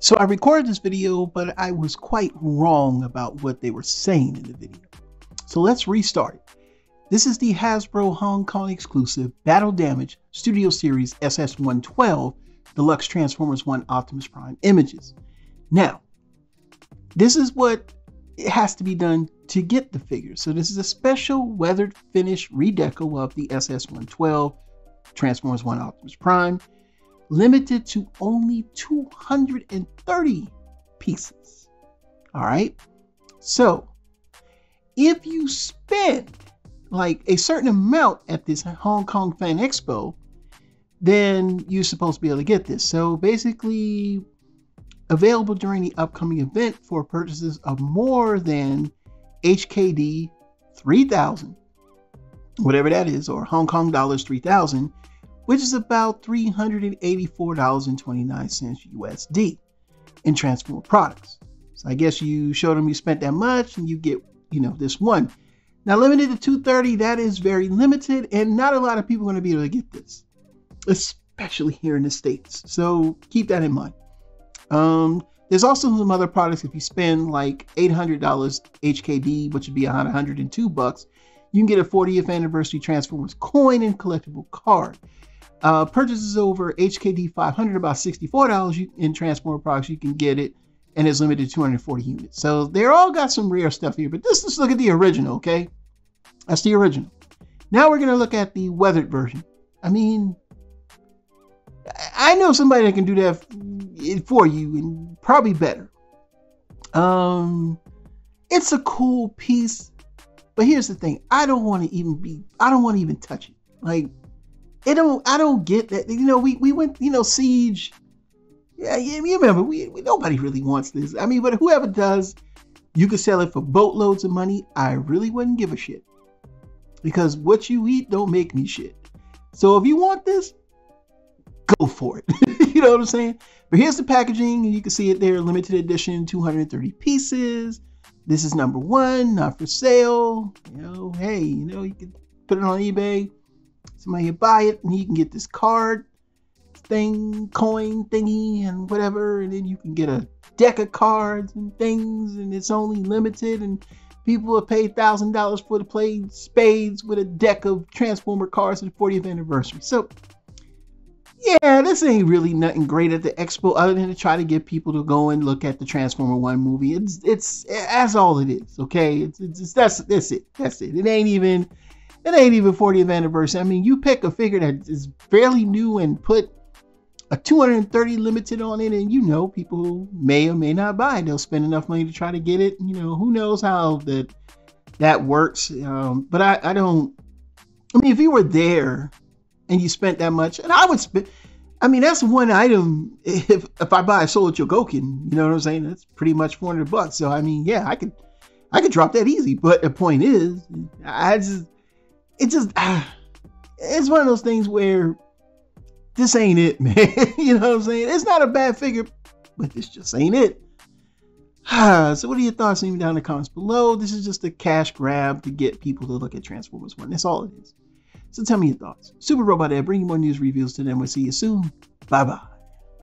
So I recorded this video, but I was quite wrong about what they were saying in the video. So let's restart. This is the Hasbro Hong Kong exclusive Battle Damage Studio Series SS112 Deluxe Transformers 1 Optimus Prime images. Now, this is what it has to be done to get the figure. So this is a special weathered finish redeco of the SS112 Transformers 1 Optimus Prime limited to only 230 pieces. All right. So if you spend like a certain amount at this Hong Kong Fan Expo, then you're supposed to be able to get this. So basically, available during the upcoming event for purchases of more than HKD 3000, whatever that is, or Hong Kong dollars 3000, which is about $384.29 USD in transformer products. So I guess you showed them you spent that much and you get, you know, this one. Now limited to 230, that is very limited and not a lot of people are going to be able to get this, especially here in the States. So keep that in mind. Um, there's also some other products if you spend like $800 HKD, which would be 102 bucks, you can get a 40th anniversary Transformers coin and collectible card. Uh, purchases over HKD 500, about $64 in Transformer products, you can get it, and it's limited to 240 units. So they're all got some rare stuff here, but this, let's look at the original, okay? That's the original. Now we're going to look at the weathered version. I mean, I know somebody that can do that for you and probably better. Um, it's a cool piece, but here's the thing: I don't want to even be. I don't want to even touch it. Like it don't I don't get that. You know, we we went, you know, Siege. Yeah, yeah. you remember, we, we nobody really wants this. I mean, but whoever does, you could sell it for boatloads of money. I really wouldn't give a shit. Because what you eat don't make me shit. So if you want this, go for it. you know what I'm saying? But here's the packaging, you can see it there, limited edition, 230 pieces. This is number one, not for sale. You know, hey, you know, you can put it on eBay Somebody buy it and you can get this card thing, coin thingy, and whatever, and then you can get a deck of cards and things, and it's only limited, and people have paid thousand dollars for to play spades with a deck of Transformer cards at the 40th anniversary. So, yeah, this ain't really nothing great at the expo other than to try to get people to go and look at the Transformer One movie. It's it's that's all it is. Okay, it's, it's, that's that's it. That's it. It ain't even it ain't even 40th anniversary. I mean, you pick a figure that is fairly new and put a 230 limited on it, and you know people may or may not buy. They'll spend enough money to try to get it. You know, who knows how that that works. Um, but I, I don't. I mean, if you were there and you spent that much, and I would spend. I mean, that's one item. If if I buy a Soul Chogokin, you know what I'm saying? That's pretty much 400 bucks. So I mean, yeah, I could I could drop that easy. But the point is, I just it just it's one of those things where this ain't it, man. you know what I'm saying? It's not a bad figure, but this just ain't it. so what are your thoughts? Leave me down in the comments below. This is just a cash grab to get people to look at Transformers 1. That's all it is. So tell me your thoughts. Super Robot Ed, bringing more news reviews to them. We'll see you soon. Bye-bye.